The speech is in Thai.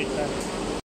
ติดนะ